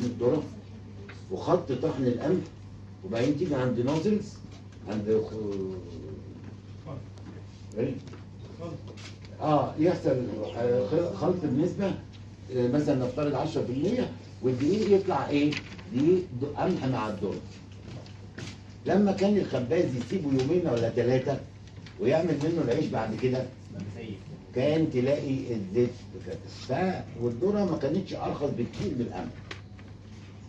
طحن الذره وخط طحن القمح وبعدين تيجي عند نازلز عند إيه آه يحصل خلط بنسبه آه، مثلا نفترض 10% والدقيق يطلع إيه؟ دقيق قمح مع الذره. لما كان الخباز يسيبه يومين ولا ثلاثة ويعمل منه العيش بعد كده كان تلاقي الزيت كده ف والذره ما كانتش أرخص بكتير من القمح.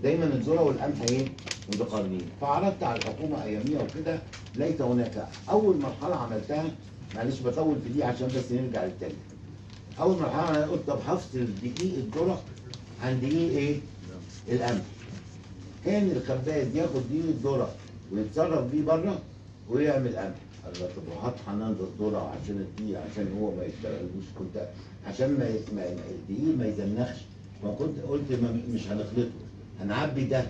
دايما الذرة والقمح إيه؟ متقاربين فعرضت على الحكومة اياميها وكده ليس هناك أول مرحلة عملتها معلش بطول في دي عشان بس نرجع للتاني. أول مرحلة أنا قلت طب هفصل دقيق الذرة عن دقيق إيه؟ القمح. كان الخباز ياخد دقيق الذرة ويتصرف بيه بره ويعمل قمح. قال له طب وهطحن أنا الذره عشان الدقيق عشان هو ما يشتغلوش كنت عشان ما- الدقيق ما يزنخش ما كنت قلت ما مش هنخلطه هنعبي ده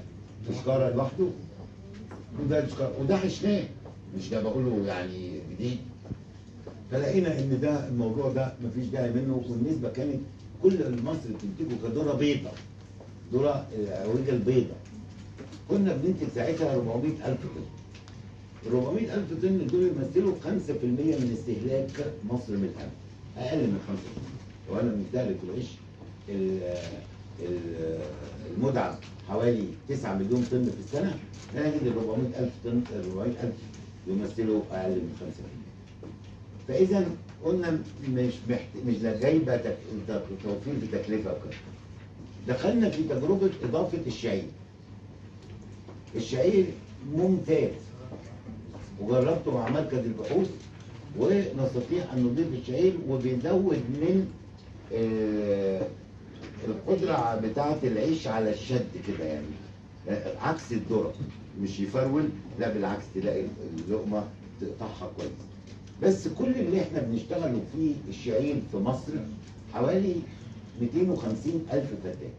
سكاره لوحده. وده سكاره وده حشناه. مش ده بقوله يعني جديد. فلقينا إن ده الموضوع ده مفيش داعي منه. والنسبة كانت كل مصر بتنتجه كذره بيضة. ذره العويجه البيضه كنا بننتج ساعتها 400000 طن. 400000 طن دول يمثلوا 5% من استهلاك مصر من القمح أقل من 5% وأنا بنستهلك العيش ال- ال- المدعم حوالي 9 مليون طن في السنة نجد ال 400000 طن 400000 يمثلوا أقل من 5% فإذا قلنا مش محت... مش جايبة. تك- توفير في تكلفة وكده. دخلنا في تجربة إضافة الشعير. الشعير ممتاز. وجربته مع مركز البحوث ونستطيع أن نضيف الشعير وبيزود من آه، القدرة بتاعه العيش على الشد كده يعني. آه، عكس الذره مش يفرول لا بالعكس تلاقي اللقمة تقطعها كويس. بس كل اللي إحنا بنشتغله فيه الشعير في مصر حوالي 250 ألف فتاه